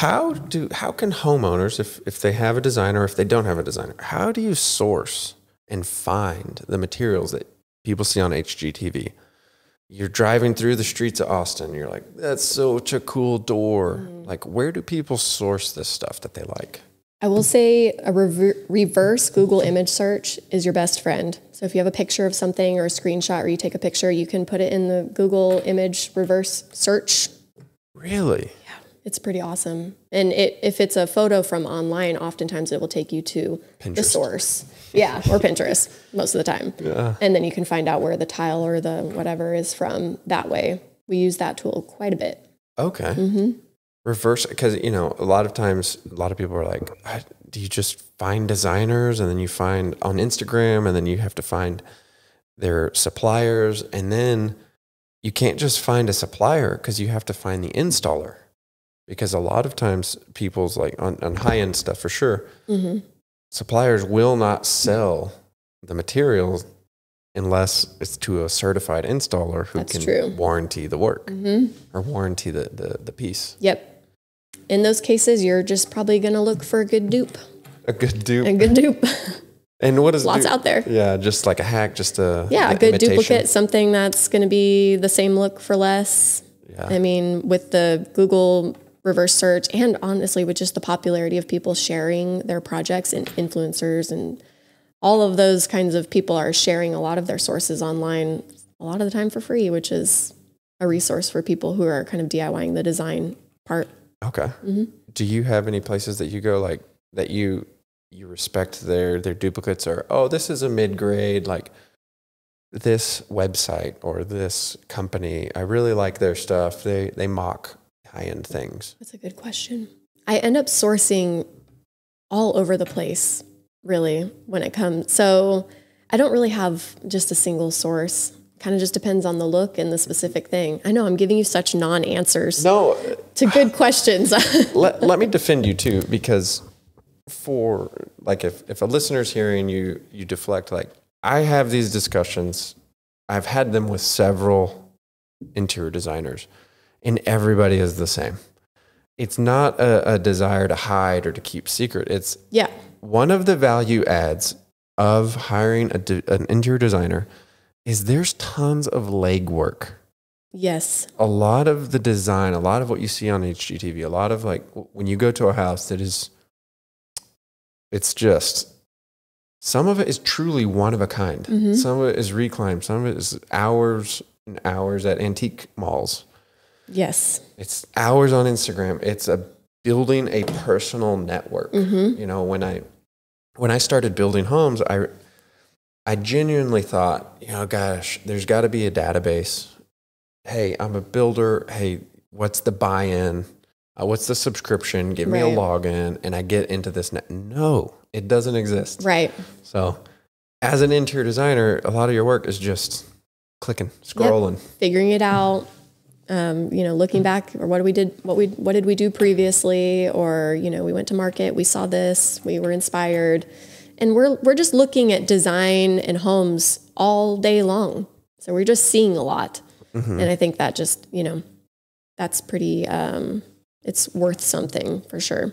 how do how can homeowners, if if they have a designer, if they don't have a designer, how do you source and find the materials that people see on HGTV? You're driving through the streets of Austin. You're like, that's such a cool door. Mm-hmm. Like, where do people source this stuff that they like? I will say a rever- reverse Google image search is your best friend. So if you have a picture of something or a screenshot or you take a picture, you can put it in the Google image reverse search. Really? It's pretty awesome. And it, if it's a photo from online, oftentimes it will take you to the source. Yeah, or Pinterest most of the time. Yeah. And then you can find out where the tile or the whatever is from that way. We use that tool quite a bit. Okay. Mm-hmm. Reverse, because you know, a lot of times, a lot of people are like, "Do you just find designers, and then you find on Instagram, and then you have to find their suppliers, and then you can't just find a supplier because you have to find the installer." Because a lot of times, people's like on, on high end stuff for sure, Mm-hmm. suppliers will not sell the materials unless it's to a certified installer who That's can true. warranty the work Mm-hmm. or warranty the, the, the piece. Yep. In those cases, you're just probably going to look for a good dupe. A good dupe. A good dupe. And what is Lots dupe? out there. Yeah, just like a hack, just a Yeah, a good imitation. duplicate, something that's going to be the same look for less. Yeah. I mean, with the Google reverse search, and honestly, with just the popularity of people sharing their projects and influencers and all of those kinds of people are sharing a lot of their sources online a lot of the time for free, which is a resource for people who are kind of DIYing the design part. Okay. Mm-hmm. Do you have any places that you go like that you you respect their their duplicates or oh this is a mid grade like this website or this company I really like their stuff they they mock high end things. That's a good question. I end up sourcing all over the place, really, when it comes. So I don't really have just a single source. Kind of just depends on the look and the specific thing. I know I'm giving you such non answers No, uh, to good questions. let, let me defend you too because for like if, if a listener's hearing you you deflect like i have these discussions i've had them with several interior designers and everybody is the same it's not a, a desire to hide or to keep secret it's yeah. one of the value adds of hiring a de- an interior designer is there's tons of legwork Yes. a lot of the design, a lot of what you see on HGTV, a lot of like when you go to a house that is, it's just, some of it is truly one of a kind. Mhm. Some of it is reclaimed. Some of it is hours and hours at antique malls. Yes. It's hours on Instagram. It's a building a personal network. Mm-hmm. You know, when I when I started building homes, I I genuinely thought, you know, gosh, there's got to be a database. Hey, I'm a builder. Hey, what's the buy-in? Uh, what's the subscription? Give me a login, and I get into this. Net. No, it doesn't exist. Right. So, as an interior designer, a lot of your work is just clicking, scrolling. Figuring it out. Um, you know, looking back, or what we did, what we what did we do previously, or you know, we went to market, we saw this, we were inspired, and we're we're just looking at design and homes all day long. So we're just seeing a lot, Mhm. and I think that just you know, that's pretty. Um, it's worth something for sure.